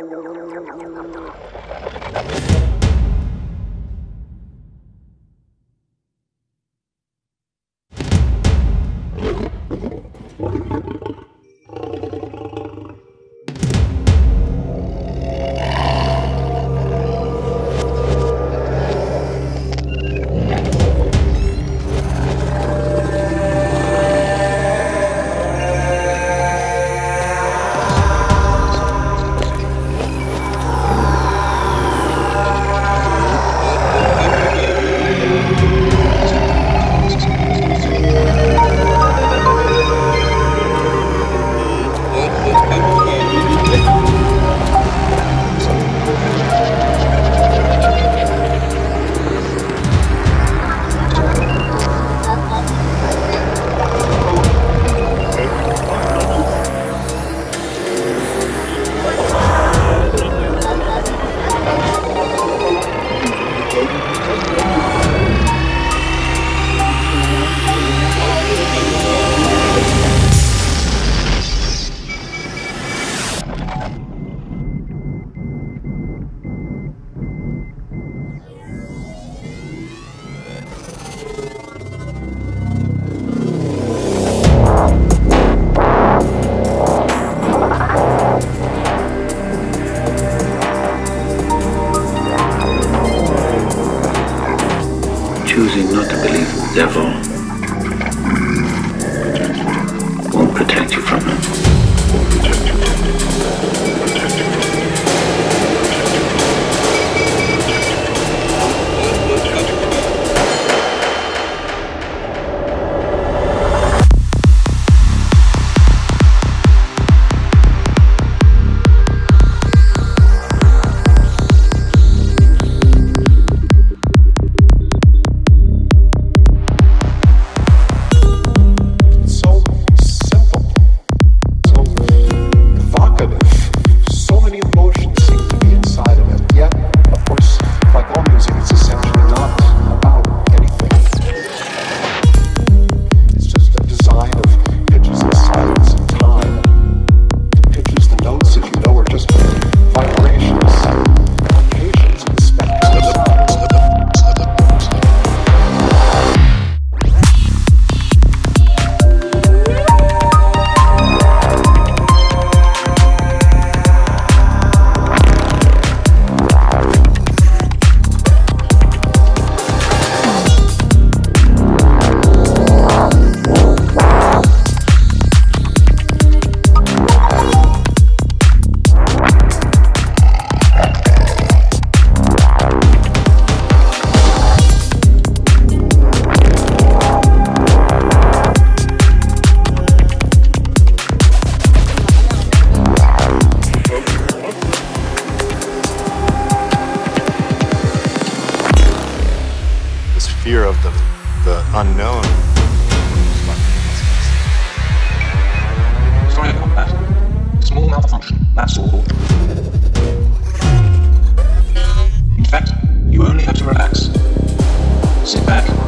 Thank you. devil. unknown. Sorry about that. Small malfunction, that's all. In fact, you only have to relax. Sit back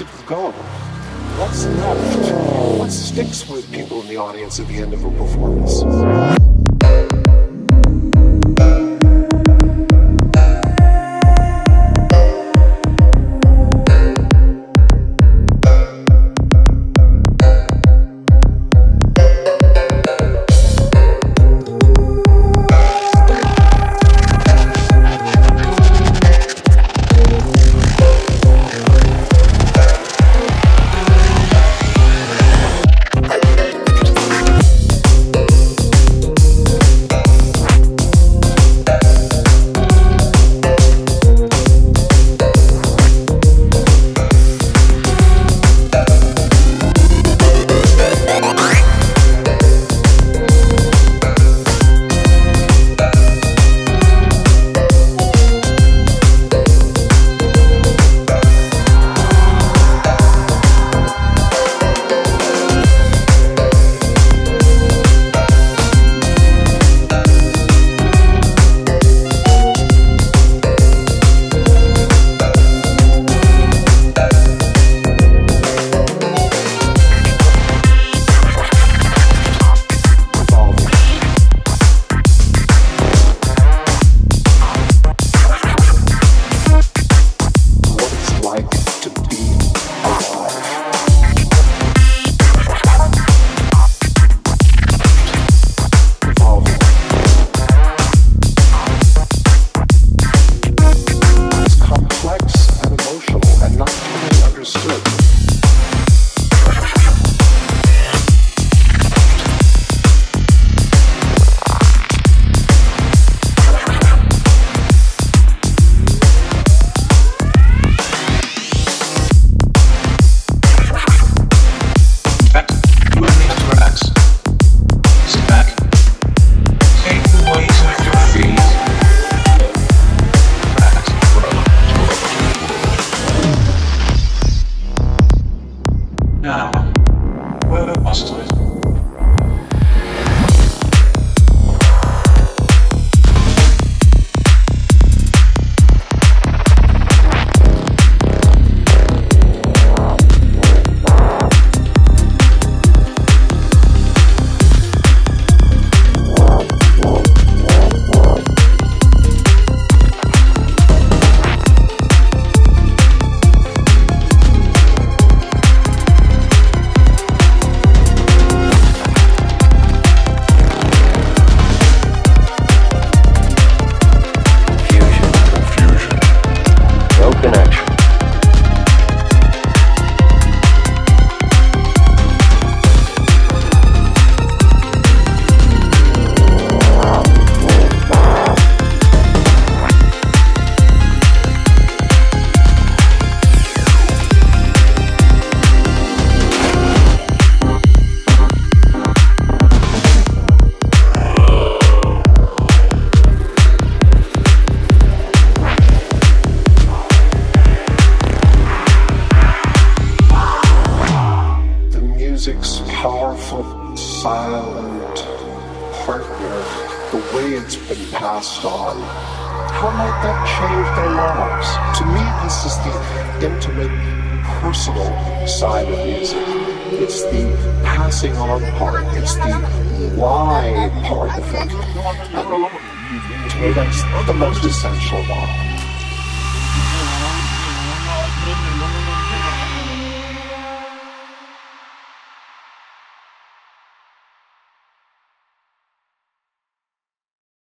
It go? What's left? What sticks with people in the audience at the end of a performance? Silent partner, the way it's been passed on. How might that change their lives? To me, this is the intimate, personal side of music. It's the passing on part. It's the why part of it. And to me, that's the most essential all.